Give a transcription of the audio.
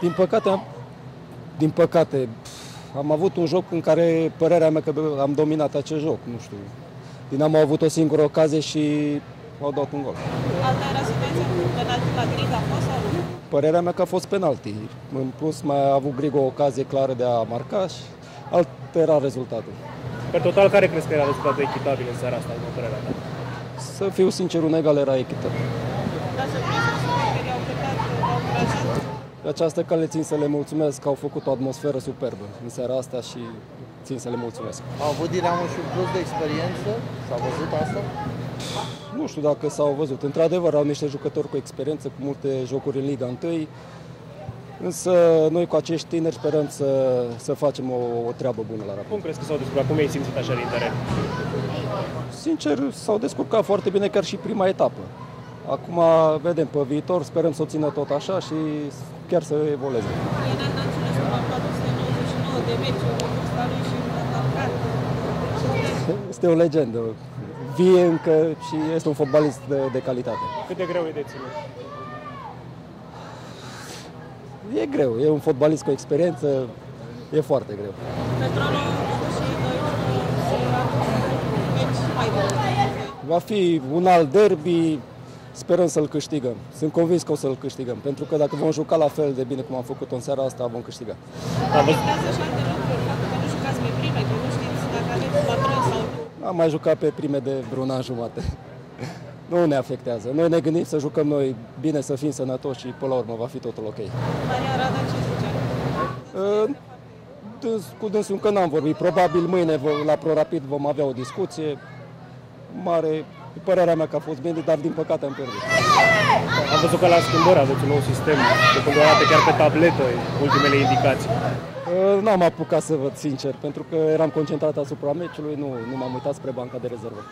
Din păcate, am, din păcate, am avut un joc în care părerea mea că am dominat acest joc, nu știu. Dinamo a avut o singură ocazie și au dat un gol. Alta era situația cu penalti la Grig, a fost sau nu? Părerea mea că a fost penalti. În plus mai a avut Grig o ocazie clară de a marca și alt era rezultatul. Pe total, care crezi că era rezultatul echitabil în seara asta, după părerea ta? Să fiu sincer, un egal era echitabil. Dar să crezi că suporterii au cântat, au încurajat? Pe această cale țin să le mulțumesc că au făcut o atmosferă superbă în seara asta și țin să le mulțumesc. Au avut Dinamo și un plus de experiență? S-a văzut asta? Nu știu dacă s-au văzut. Într-adevăr, au niște jucători cu experiență, cu multe jocuri în Liga 1, însă noi cu acești tineri sperăm să, să facem o, o treabă bună la Rapid. Cum crezi că s-au descurcat? Cum ai simțit așa din teren? Sincer, s-au descurcat foarte bine chiar și prima etapă. Acum vedem pe viitor, sperăm să o țină tot așa și chiar să evolueze. Lionel Danciulescu a luat 199 de meciuri în vârsta lui și nu a marcat. Este o legendă, vie încă și este un fotbalist de, de calitate. Cât de greu e de ținut? E greu, e un fotbalist cu experiență, e foarte greu. Petrolul a avut și 2 meci mai bun. Va fi un alt derby, sperăm să-l câștigăm. Sunt convins că o să-l câștigăm, pentru că dacă vom juca la fel de bine cum am făcut-o în seara asta, vom câștiga. Am văzut, Afectează și alte lucruri, faptul că nu jucați pe prime, că nu știți dacă aveți patroni sau nu. Am mai jucat pe prime de vreun an jumate. Nu ne afectează. Noi ne gândim să jucăm noi bine, să fim sănătoși și până la urmă va fi totul ok. Maria Rada ce zice? Uh, Dâns, cu dânsul încă n-am vorbit. Probabil mâine vă- la ProRapid vom avea o discuție mare. Părerea mea că a fost bine, dar din păcate am pierdut. am văzut că la schimbări aveți un nou sistem, de când arată chiar pe tabletă ultimele indicații. Uh, N-am apucat să văd sincer, pentru că eram concentrat asupra meciului, nu, nu m-am uitat spre banca de rezervă.